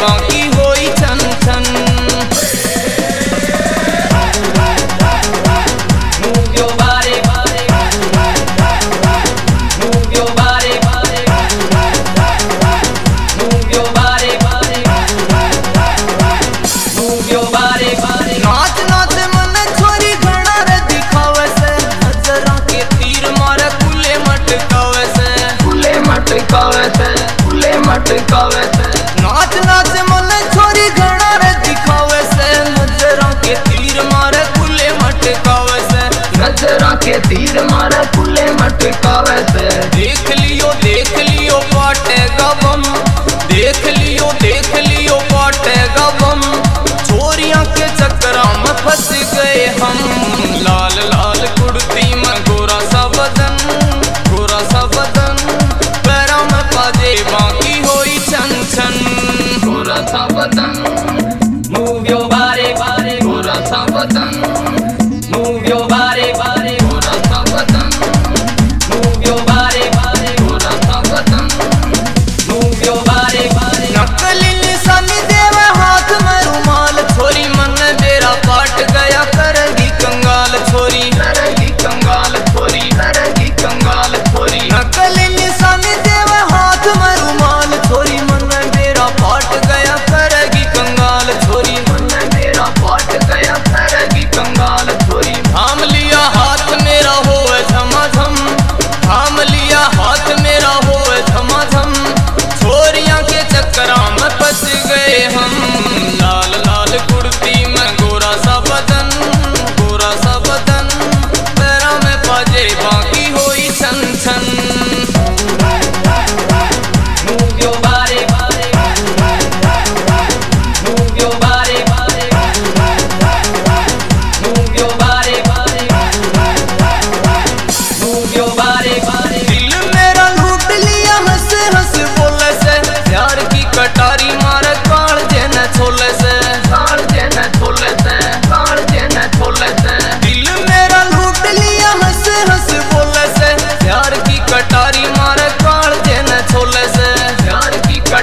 कावे होई छन छन Call it. தீரமான புள்ளை மட்டும் காவல்